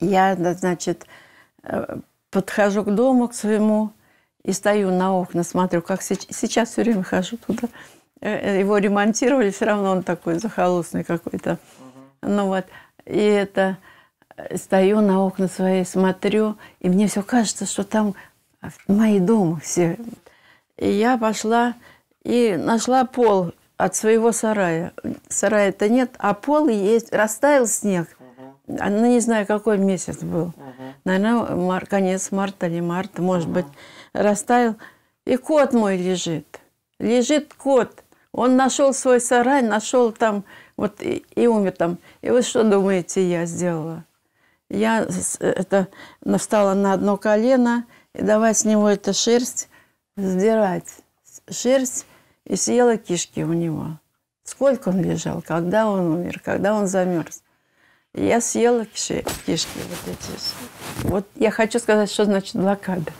Я, значит, э, подхожу к дому, к своему, и стою на окна, смотрю, как сейчас все время хожу туда. Э, его ремонтировали, все равно он такой захолустный какой-то. Угу. Ну вот, и это стою на окна свои, смотрю, и мне все кажется, что там мои дома все. И я пошла и нашла пол от своего сарая. Сарая-то нет, а пол есть. Растаял снег. Угу. Ну, не знаю, какой месяц был. Угу. Наверное, мар, конец марта или марта, может угу. быть. Растаял. И кот мой лежит. Лежит кот. Он нашел свой сарай, нашел там, вот и, и умер там. И вы что думаете, я сделала? Я это, встала на одно колено и давай с него эту шерсть сдирать. Шерсть и съела кишки у него. Сколько он лежал, когда он умер, когда он замерз. Я съела кишки вот эти. Вот я хочу сказать, что значит блокада.